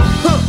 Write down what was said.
huh.